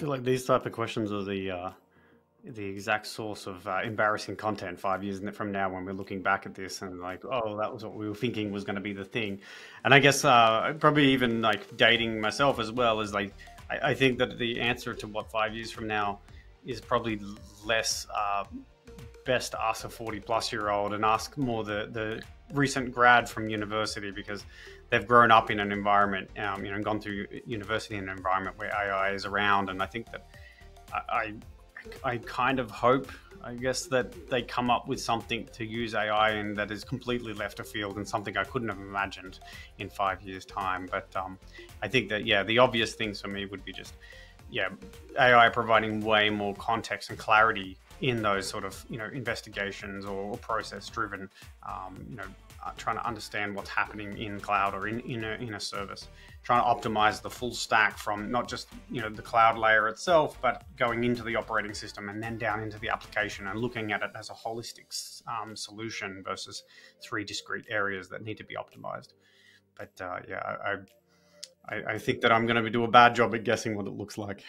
feel like these type of questions are the uh, the exact source of uh, embarrassing content five years from now when we're looking back at this and like, oh, that was what we were thinking was going to be the thing. And I guess uh, probably even like dating myself as well is like, I, I, think that the answer to what five years from now is probably less uh, best ask a 40 plus year old and ask more the, the recent grad from university because they've grown up in an environment, um, you know, and gone through university in an environment where AI is around. And I think that I, I kind of hope, I guess, that they come up with something to use AI and that is completely left of field and something I couldn't have imagined in five years' time. But um, I think that, yeah, the obvious things for me would be just, yeah, AI providing way more context and clarity in those sort of, you know, investigations or process driven, um, you know, uh, trying to understand what's happening in cloud or in, in, a, in a service, trying to optimize the full stack from not just you know the cloud layer itself, but going into the operating system and then down into the application and looking at it as a holistic um, solution versus three discrete areas that need to be optimized. But uh, yeah, I, I, I think that I'm going to do a bad job at guessing what it looks like.